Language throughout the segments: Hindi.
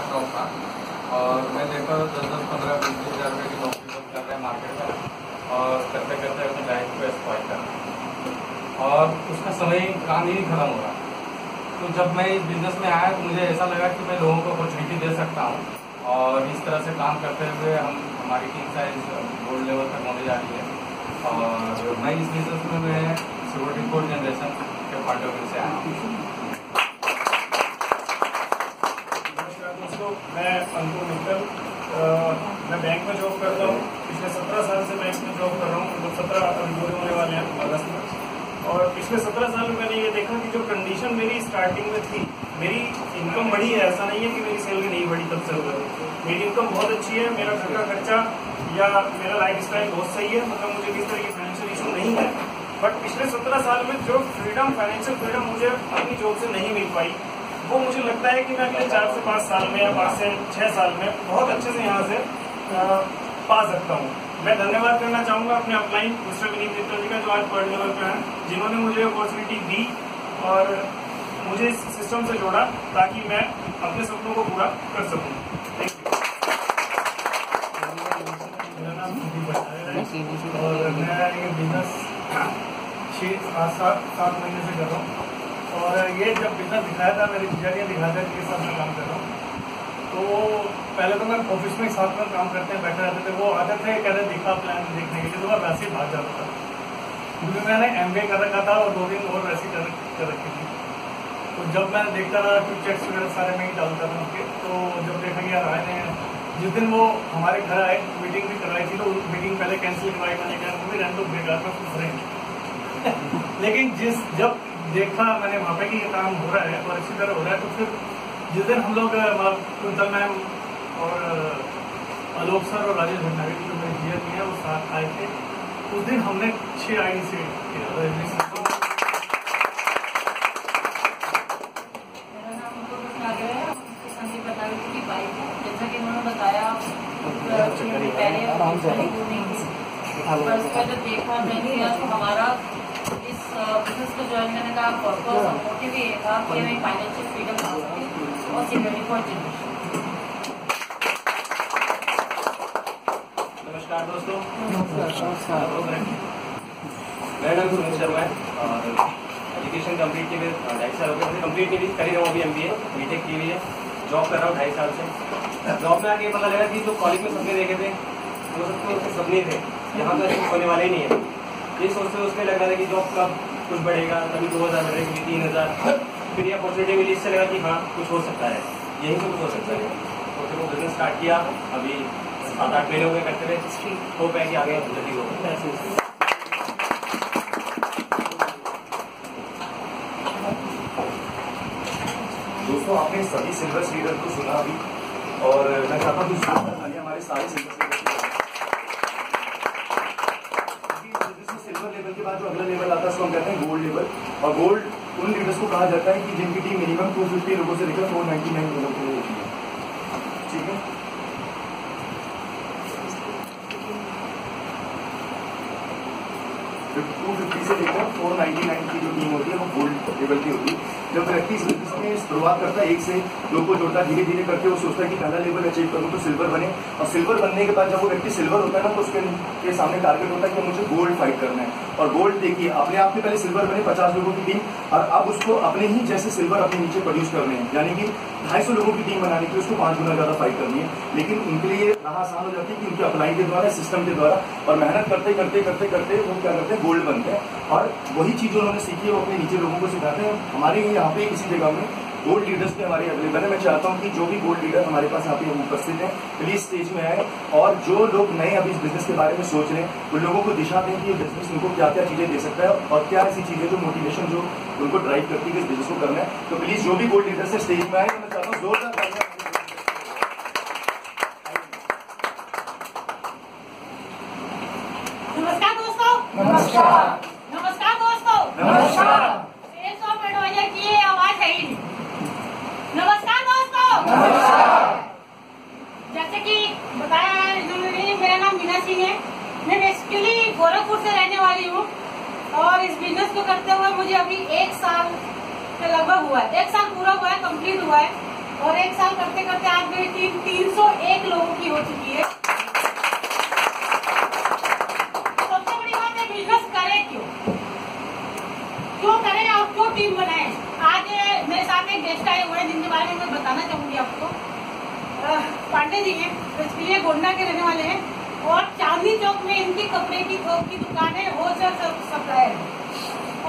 का शौक था। और मैं देखा दस दस पंद्रह बीस बीस हज़ार रुपये की नौकरी लोग कर रहे हैं मार्केट में और करते करते अपनी लाइफ को एक्सप्लॉय कर रहे और उसका समय काम ही खत्म हो रहा तो जब मैं इस बिज़नेस में आया तो मुझे ऐसा लगा कि मैं लोगों को अपॉर्चुनिटी दे सकता हूँ। और इस तरह से काम करते हुए हम, हमारी टीम साइज़ गोल्ड लेवल तक होने जा रही है। और मैं इस बिज़नेस में, मैं सिक्योरिटी फोर्थ जनरेशन के पॉइंट ऑफ़ से आया हूँ नमस्कार दोस्तों मैं अंकुर मित्तल अ, मैं बैंक में जॉब करता हूँ पिछले सत्रह साल से बैंक में जॉब कर रहा हूँ मतलब सत्रह अभी पूरे होने वाले हैं अगस्त में और पिछले सत्रह साल में मैंने ये देखा कि जो कंडीशन मेरी स्टार्टिंग में थी। मेरी इनकम बढ़ी है, ऐसा नहीं है कि मेरी सैलरी नहीं बढ़ी तब से उधर मेरी इनकम बहुत अच्छी है, मेरा घर का खर्चा या मेरा लाइफ स्टाइल बहुत सही है मतलब मुझे किसी तरह की फाइनेंशियल इशू नहीं है। बट पिछले सत्रह साल में जो फ्रीडम फाइनेंशियल फ्रीडम मुझे अपनी जॉब से नहीं मिल पाई, वो मुझे लगता है कि मैं अगले चार से पाँच साल में या पाँच से छः साल में बहुत अच्छे से यहाँ से पा सकता हूँ। मैं धन्यवाद करना चाहूँगा अपने अपलाइन मिस्टर विनीत मित्तल जी का जो आज वर्ल्ड लेवल पे हैं, जिन्होंने मुझे अपॉर्चुनिटी दी और मुझे इस सिस्टम से जोड़ा ताकि मैं अपने सपनों को पूरा कर सकूँ। मेरा नाम और मैं ये बिज़नेस छः सात सात सात महीने से कर रहा हूँ। और ये जब बिज़नेस दिखाया था मेरे जीजा ने दिखाया था कि साथ में काम कर रहा हूँ। तो पहले तो मैं ऑफ़िस में साथ में काम करते हैं बैठे रहते थे। वो आते थे कहते दिखा प्लान देखने के लिए। तो मैं वैसे ही भाग जाता था। क्योंकि मैंने एमबीए कर रखा था और दो दिन और वैसे ही कर रखी थी। तो जब मैं देखता रहा कि चेक्स वगैरह सारे में ही डालता था उनके तो जब देखा यार आए ने जिस दिन वो हमारे घर आए मीटिंग भी करवाई थी तो मीटिंग पहले कैंसिल करवाई मैंने, कहा वो भी दो बेकार में खुश रहेंगे लेकिन जिस, जब देखा मैंने वहाँ पे कि ये काम हो रहा है और अच्छी तरह हो रहा है तो फिर जिस दिन हम लोग कुंतल मैम और आलोक सर और राजेश भंडारी जो मेरे जीएम हैं, वो साथ आए थे, उस दिन हमने छह आई से किया रजिस्ट्रेशन मेरा नाम उनको नागर है उनकी संदीप बताई की बाइक है जैसा कि उन्होंने बताया कि पहले वो नहीं थी पर उसका जब देखा मैंने तो हमारा इस बिज़नेस को ज्वाइन करने का पर्पज मोटिव ये था कि हमें फाइनेंशियल फ्रीडम पा सके और सिक्योरिटी फॉर जनरेशन नमस्कार दोस्तों। मेरा नाम सुनील शर्मा है और एजुकेशन कंप्लीट किए हुए ढाई साल हो गए। कंप्लीट नहीं करी रहा हूँ अभी M B A B tech की हुई है जॉब कर रहा हूँ ढाई साल से। जॉब में आके पता लगा कि जो कॉलेज में सपने देखे थे। वो सब तो उसके सपने थे। यहाँ तो ऐसे होने वाले ही नहीं है। ये सोचते उसमें लग रहा था कि जॉब कब कुछ बढ़ेगा कभी दो हज़ार बढ़ेगा कभी तीन हज़ार। फिर ये अपॉर्चुनिटी मिली इससे लगा कि हाँ कुछ हो सकता है। यही से कुछ हो सकता है। तो फिर वो बिज़नेस स्टार्ट किया। अभी सात आठ महीने हो गए करते हुए। होप है कि आगे जल्दी होगा आपने सभी सिल्वर लीडर को सुना अभी। और मैं चाहता हूँ हमारे सारे सिल्वर लेवल के बाद जो अगला लेवल आता है, उसको हम कहते हैं गोल्ड लेवल और गोल्ड उन लीडर्स को कहा जाता है कि जिनकी टीम मिनिमम टू फिफ्टी लोगों से लेकर होती है। ठीक है? टू फिफ्टी से लेकर फोर नाइन्टी नाइन की जो टीम होती है, वो गोल्ड लेवल की होती है। जब व्यक्ति इस शुरुआत करता है एक से दो को जोड़ता धीरे धीरे करके वो सोचता है कि पहला लेवल अचीव करूँ तो सिल्वर बने। और सिल्वर बनने के बाद जब वो व्यक्ति सिल्वर होता है ना तो उसके सामने टारगेट होता है कि मुझे गोल्ड फाइट करना है। और गोल्ड देखिए, अपने आप में पहले सिल्वर बने पचास लोगों की टीम और अब उसको अपने ही जैसे सिल्वर अपने नीचे प्रोड्यूस करने हैं। यानी कि ढाई सौ लोगों की टीम बनाने के लिए उसको पाँच गुना ज़्यादा फाइट करनी है। लेकिन उनके लिए राह आसान हो जाती है कि उनके अप्लाई के द्वारा सिस्टम के द्वारा और मेहनत करते करते करते करते वो क्या करते हैं? गोल्ड बनते हैं। और वही चीज़ उन्होंने सीखी है वो अपने नीचे लोगों को सिखाते हैं। हमारे यहाँ पे किसी जगह में गोल्ड लीडर्स भी हमारे अवेलेबल है। मैं चाहता हूँ कि जो भी गोल्ड लीडर हमारे पास यहाँ पे उपस्थित हैं प्लीज़ स्टेज में आए और जो लोग नए अभी इस बिज़नेस के बारे में सोच रहे हैं उन लोगों को दिशा दें कि ये बिज़नेस उनको क्या क्या चीज़ें दे सकता है और क्या ऐसी चीज़ें जो मोटिवेशन जो उनको ड्राइव करती है इस बिज़नेस को करना है। तो प्लीज़ जो भी गोल्ड लीडर्स है स्टेज में आए मैं चाहता हूँ जोरदार तालियाँ नमस्कार दोस्तों। नमस्कार। नमस्कार दोस्तों। नमस्कार। एक सौ पेड़वाइया की आवाज़ है ही जैसे कि बताया इन्होंने मेरा नाम मीना सिंह है। मैं बेसिकली गोरखपुर से रहने वाली हूँ और इस बिज़नेस को करते हुए मुझे अभी एक साल के लगभग हुआ है। एक साल पूरा हुआ है कंप्लीट हुआ है और एक साल करते करते आज मेरी टीम तीन सौ एक लोगों की हो चुकी है। सबसे बड़ी बात है बिज़नेस करे क्यों? क्यों करें और क्यों टीम बनाए? एक आए हुए हैं जिनके बारे में मैं बताना चाहूँगी आपको। पांडे जी हैं इसलिए गोंडा के रहने वाले हैं और चांदनी चौक में इनकी कपड़े की थोक की दुकान है होलसेल सप्लायर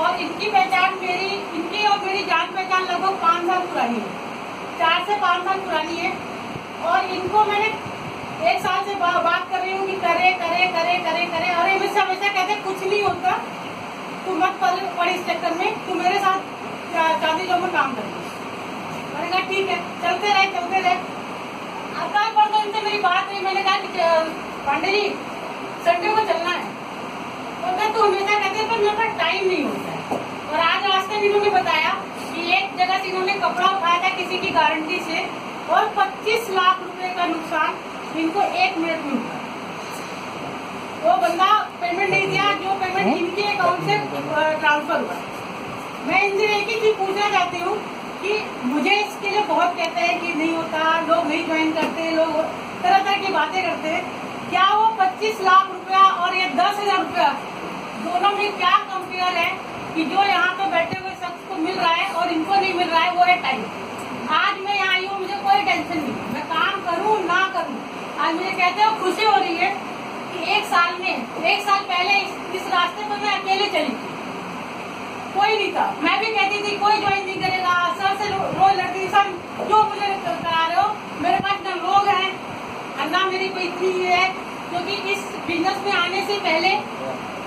और इनकी पहचान मेरी इनकी और मेरी जान पहचान लगभग पाँच साल पुरानी है। चार से पाँच साल पुरानी है। और इनको मैंने एक साल से बा, बात कर रही हूँ कि करे करे करे करे करे और ये हमेशा कहते कुछ नहीं होता तू मत पड़ इस चक्कर में तू मेरे साथ चांदी चौक में काम करेगी मैंने कहा, ठीक है, चलते रहे चलते रहे। अब कल परसों इनसे मेरी बात हुई। मैंने कहा पांडे जी, संडे को चलना है। तो मैं तो हमेशा कहते पर मेरे पास टाइम नहीं होता है। और आज रास्ते में इन्होंने बताया कि एक जगह से इन्होंने कपड़ा उठाया था किसी की गारंटी से और 25 लाख रुपए का नुकसान इनको एक मिनट में वो बंदा पेमेंट नहीं दिया, जो पेमेंट इनके अकाउंट से ट्रांसफ़र हुआ। मैं इनसे एक ही चीज़ पूछना चाहती हूँ कि मुझे इसके लिए बहुत कहते हैं कि नहीं होता लोग नहीं ज्वाइन करते लोग तरह तरह की बातें करते हैं। क्या वो 25 लाख रुपया और ये दस हज़ार रुपया दोनों में क्या कंपेयर है कि जो यहाँ पे बैठे हुए शख्स को मिल रहा है और इनको नहीं मिल रहा है वो है टाइम आज मैं यहाँ आई हूँ मुझे कोई टेंशन नहीं। मैं काम करूँ ना करूँ आज मुझे कहते हो खुशी हो रही है कि एक साल में एक साल पहले इस, इस रास्ते पर मैं अकेले चली। कोई नहीं था। मैं भी कहती थी, कोई ज्वाइन नहीं करेगा। सर से रोज लड़ती सर क्यों मुझे करा रहे हो? मेरे पास ना लोग हैं। और ना मेरी कोई ये है, क्योंकि इस बिज़नेस में आने से पहले,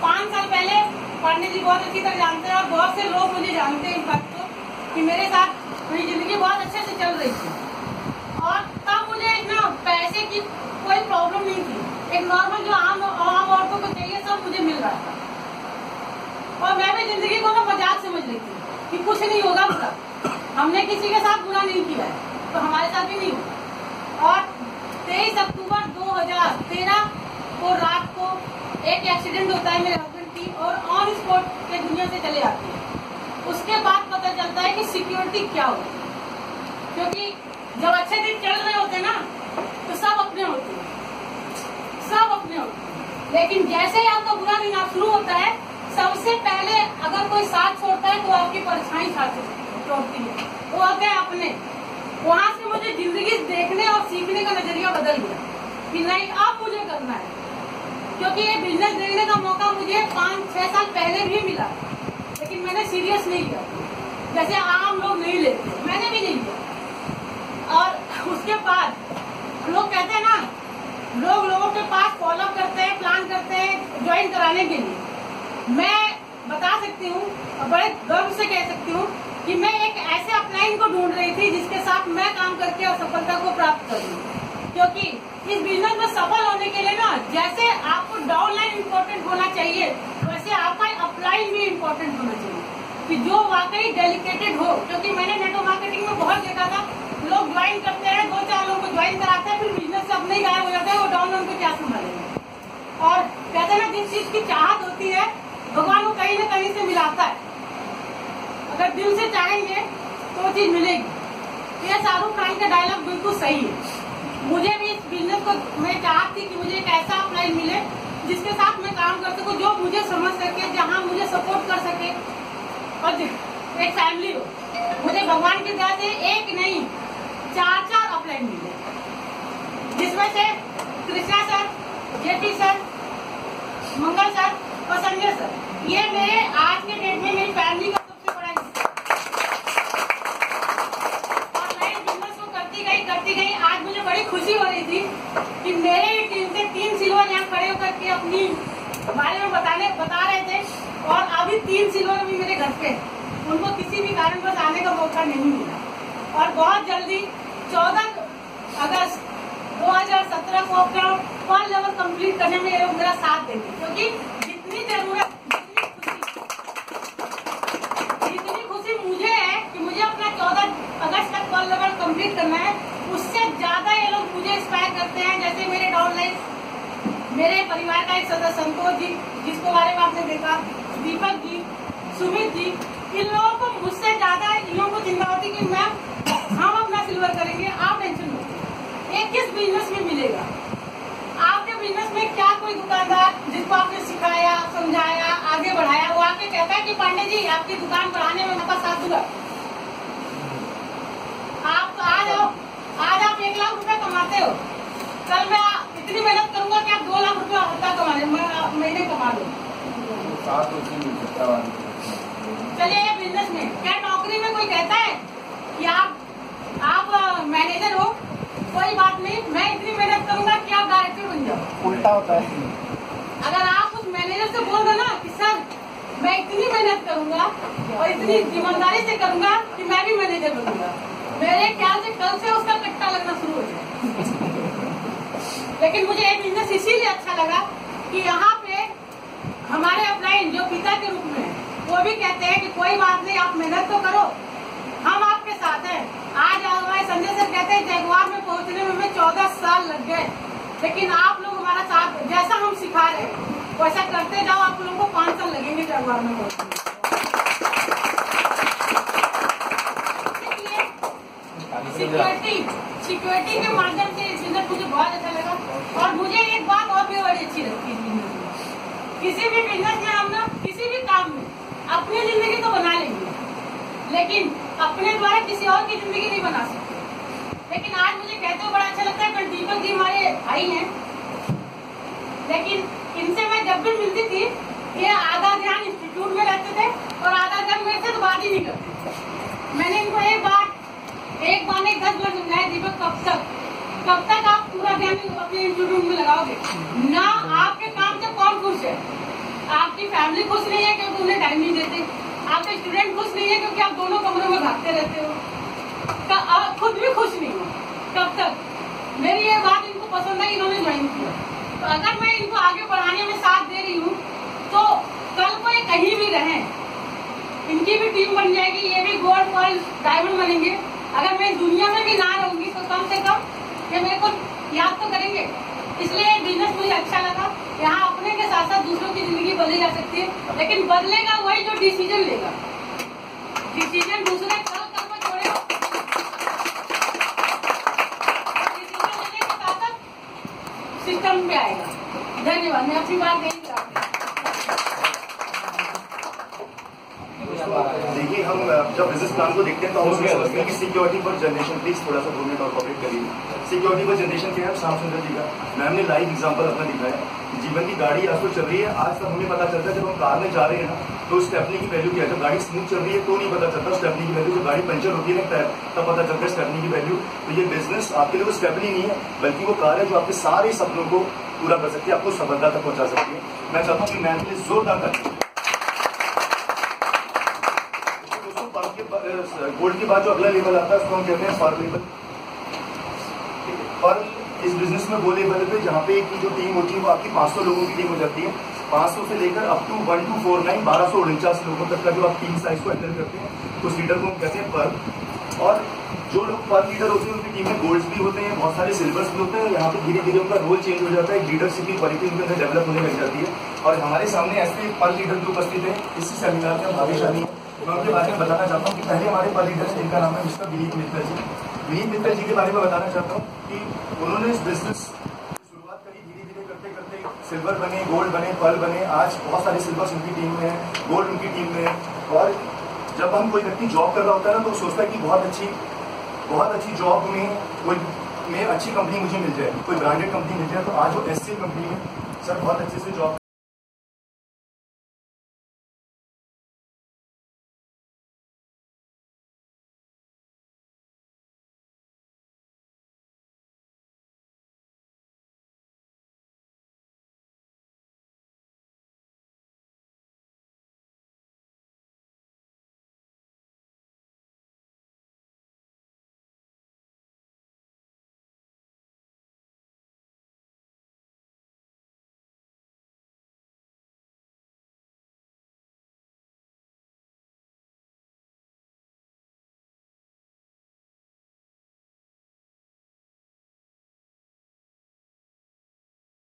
पाँच साल पहले पांडे जी बहुत अच्छी तरह जानते हैं और बहुत से लोग मुझे जानते हैं इस बात को, कि मेरे साथ मेरी ज़िंदगी बहुत अच्छे से चल रही थी। और तब मुझे इतना पैसे की कोई प्रॉब्लम नहीं थी। एक नॉर्मल जो आम आम औरतों को चाहिए, सब मुझे मिल रहा था। और मैं भी ज़िंदगी को ना मज़ाक समझ रही थी कि कुछ नहीं होगा बुरा हमने किसी के साथ बुरा नहीं किया है तो हमारे साथ भी नहीं होगा। और तेईस अक्टूबर 2013 को रात को एक एक्सीडेंट होता है मेरे हस्बैंड की और ऑन स्पॉट के दुनिया से चले जाती है। उसके बाद पता चलता है कि सिक्योरिटी क्या होती है। क्योंकि जब अच्छे दिन चल रहे होते ना तो सब अपने होते हैं। सब अपने होते हैं। लेकिन जैसे ही आपका बुरा दिन आप शुरू होता है सबसे पहले अगर कोई साथ छोड़ता है तो आपकी परछाई साथ छोड़ती है वो होते हैं अपने। वहाँ से मुझे ज़िंदगी देखने और सीखने का नज़रिया बदल गया। कि नहीं, अब मुझे करना है। क्योंकि ये बिज़नेस देखने का मौका मुझे पाँच, छह साल पहले भी मिला। लेकिन मैंने सीरियस नहीं लिया जैसे आम लोग नहीं लेते, मैंने भी नहीं लिया और उसके बाद लोग कहते हैं ना, लोग लोगों के पास फॉलो करते हैं प्लान करते हैं ज्वाइन कराने के लिए। मैं बता सकती हूँ, बड़े गर्व से कह सकती हूँ कि मैं एक ऐसे अपलाइन को ढूंढ रही थी जिसके साथ मैं काम करके और सफलता को प्राप्त करूँ क्योंकि इस बिज़नेस में सफल होने के लिए ना, जैसे आपको डाउनलाइन इम्पोर्टेंट होना चाहिए, वैसे आपका अपलाइन भी इम्पोर्टेंट होना चाहिए। कि जो वाकई डेलिकेटेड हो, क्योंकि मैंने नेटवर्क मार्केटिंग में बहुत देखा था, लोग ज्वाइन करते हैं, दो चार लोग को ज्वाइन कराते हैं, फिर बिज़नेस से अपने ही गायब हो जाता है, वो डाउन लाइन को क्या संभालेंगे? और कहते हैं ना, जिस चीज़ की चाहत होती है भगवान को कहीं ना कहीं से मिलाता है। अगर दिल से चाहेंगे तो चीज़ मिलेगी। ये शाहरुख खान का डायलॉग बिल्कुल सही है। मुझे भी इस बिज़नेस को, मैं चाहती थी कि मुझे एक ऐसा अपलाइन मिले, जिसके साथ मैं काम कर सकूँ, जो मुझे समझ सके, जहाँ मुझे सपोर्ट कर सके। और एक फैमिली हो। मुझे भगवान की दया से एक नहीं चार चार अपलाइन मिले। जिसमें से Krishna sir JP sir, Mangal sir और संजय सर। ये मेरे आज के डेट में मेरी फैमिली का सबसे बड़ा हिस्सा बिज़नेस को करती गई करती गई। आज मुझे बड़ी खुशी हो रही थी कि मेरे टीम से तीन सिल्वर यहाँ खड़े होकर के अपनी बारे में बताने, बता रहे थे। और अभी तीन सिल्वर भी मेरे घर पे उनको किसी भी कारण बस आने का मौका नहीं मिला। और बहुत जल्दी चौदह अगस्त 2017 को अपना वन लेवल कंप्लीट करने में मेरा साथ देंगे। क्योंकि जितनी ज़रूरत जितनी खुशी जितनी खुशी मुझे कि मुझे अपना 14 अगस्त तक वन लेवल कंप्लीट करना है। उससे ज़्यादा ये लोग मुझे जैसे मेरे डाउनलाइन मेरे परिवार का एक सदस्य, संतोष जी, जिसको बारे में आपने देखा, दीपक जी, सुमित जी, इन लोगों को मुझसे ज़्यादा इन लोगों को होती कि मैम, हम अपना सिल्वर करेंगे, आप टेंशन ये किस बिज़नेस में मिलेगा? आपके बिज़नेस में क्या कोई दुकानदार जिसको आपने सिखाया समझाया आगे बढ़ाया वो आके कहता है कि पांडे जी आपकी दुकान बढ़ाने में मेरा साथ दूँगा आप आज हो आज आप एक लाख रुपए कमाते हो। कल मैं इतनी मेहनत करूँगा कि आप दो लाख रुपए हफ़्ता कमा ले महीने कमा लो। चलिए ये बिज़नेस में क्या नौकरी में कोई कहता है कि आप आप मैनेजर कोई बात नहीं मैं इतनी मेहनत करूँगा कि आप डायरेक्टर बन जाओ। उल्टा होता है। अगर आप उस मैनेजर से बोल दो ना कि सर मैं इतनी मेहनत करूँगा और इतनी ईमानदारी से करूँगा कि मैं भी मैनेजर बनूँगा। मेरे ख्याल से कल से उसका कट्टा लगना शुरू हो जाए लेकिन मुझे ये बिज़नेस इसीलिए अच्छा लगा कि यहाँ पे हमारे अपलाइन जो पिता के रूप में वो भी कहते हैं कि कोई बात नहीं आप मेहनत तो करो हम आपके साथ हैं। आज हमारे संजय सर कहते हैं जगवार में पहुँचने में हमें चौदह साल लग गए। लेकिन आप लोग हमारा साथ, जैसा हम सिखा रहे हैं, वैसा करते जाओ, आप लोगों को पाँच साल लगेंगे जगवार में पहुँचने सिक्योरिटी सिक्योरिटी के माध्यम से बिज़नेस मुझे बहुत अच्छा लगा। और मुझे एक बात और भी बड़ी अच्छी लगती है। किसी भी बिज़नेस में हम ना किसी भी काम में अपनी ज़िंदगी तो बना लेंगे। लेकिन अपने द्वारा किसी और की ज़िंदगी नहीं बना सकते। लेकिन आज मुझे कहते हुए बड़ा अच्छा लगता है कल दीपक जी हमारे भाई हैं। लेकिन इनसे मैं जब भी मिलती थी, ये आधा ध्यान इंस्टीट्यूट में रहते थे और आधा ध्यान मेरे से तो बात ही नहीं करते मैंने इनको एक बार एक बार नहीं, दस बार समझाया दीपक, कब तक? कब तक आप पूरा ध्यान अपने इंस्टीट्यूट में लगाओगे? ना आपके काम से कौन खुश है? आपकी फैमिली खुश नहीं है क्योंकि उन्हें टाइम नहीं देते। आपके स्टूडेंट खुश नहीं है क्योंकि आप दोनों कमरों में भागते रहते हो। आप खुद भी खुश नहीं हो। कब तक। मेरी ये बात इनको पसंद है इन्होंने ज्वाइन किया। तो अगर मैं इनको आगे बढ़ाने में साथ दे रही हूँ तो कल को ये कहीं भी रहें। इनकी भी टीम बन जाएगी, ये भी गोल्ड वर्ल्ड डायमंड बनेंगे। अगर मैं दुनिया में भी ना रहूँगी तो कम से कम ये मेरे को याद तो करेंगे। इसलिए बिज़नेस मुझे अच्छा लगा। यहाँ अपने के साथ साथ दूसरों की ज़िंदगी बदली जा सकती है लेकिन बदलेगा वही जो डिसीज़न लेगा। डिसीज़न दूसरे कल कल को छोड़ेगा। डिसीज़न लेने के साथ साथ सिस्टम पे आएगा। धन्यवाद मैं अपनी बात नहीं देखिए हम जब बिज़नेस प्लान को देखते हैं तो हम समझते हैं कि सिक्योरिटी पर जनरेशन प्लीज़ थोड़ा सा दो मिनट और कॉपरेट करिए। सिक्योरिटी पर जनरेशन है? श्याम सुंदर जी का। मैम ने लाइव एग्जांपल अपना दिखाया। कि जीवन की गाड़ी आज तो चल रही है। आज तक हमें पता चलता है, जब हम कार में जा रहे हैं ना तो स्टेपनी की वैल्यू क्या है? जब गाड़ी स्मूथ चल रही है तो नहीं पता चलता स्टेपनी की वैल्यू जब गाड़ी पंचर होती है ना, तब पता चलता है स्टेपनी की वैल्यू तो ये बिज़नेस आपके लिए वो स्टेपनी नहीं है, बल्कि वो कार है जो आपके सारे सपनों को पूरा कर सकती है, आपको सफलता तक पहुँचा सकती है। मैं चाहता हूँ कि मैं प्लीज़ जोरदार करें। गोल्ड के बाद जो अगला लेवल आता है, उसको हम कहते हैं पर्ल लेवल पर्ल इस बिज़नेस में वो लेवल पे जहाँ पे की जो टीम होती है वो आपकी 500 लोगों की टीम हो जाती है। 500 से लेकर up to one two four nine बारह सौ उनचास लोगों तक का जो आप टीम साइज़ को हैंडल करते हैं, उस लीडर को हम कहते हैं पर्ल और जो लोग पर लीडर होते हैं, उनकी टीम में गोल्ड्स भी होते हैं, बहुत सारे सिल्वर्स भी होते हैं यहाँ पे धीरे धीरे उनका रोल चेंज हो जाता है लीडरशिप की क्वालिटी उनके अंदर डेवलप होने लग जाती है। और हमारे सामने ऐसे पर लीडर जो उपस्थित है, इसी सेमिनार में भाग्यशाली हैं। मैं उनके बारे में बताना चाहता हूँ कि पहले हमारे पर लीडर जिनका नाम है मिस्टर विनीत मित्तल जी। विनीत मित्तल जी के बारे में बताना चाहता हूँ कि उन्होंने इस बिज़नेस शुरुआत करी धीरे धीरे करते करते सिल्वर बने गोल्ड बने पर्ल बने। आज बहुत सारे सिल्वर्स उनकी टीम में है गोल्ड उनकी टीम में है। और जब हम कोई व्यक्ति जॉब कर रहा होता है ना तो सोचता है कि बहुत अच्छी बहुत अच्छी जॉब में कोई, में अच्छी कंपनी मुझे मिल जाए। कोई ब्रांडेड कंपनी मिल जाए तो आज वो एस कंपनी में सर, बहुत अच्छे से जॉब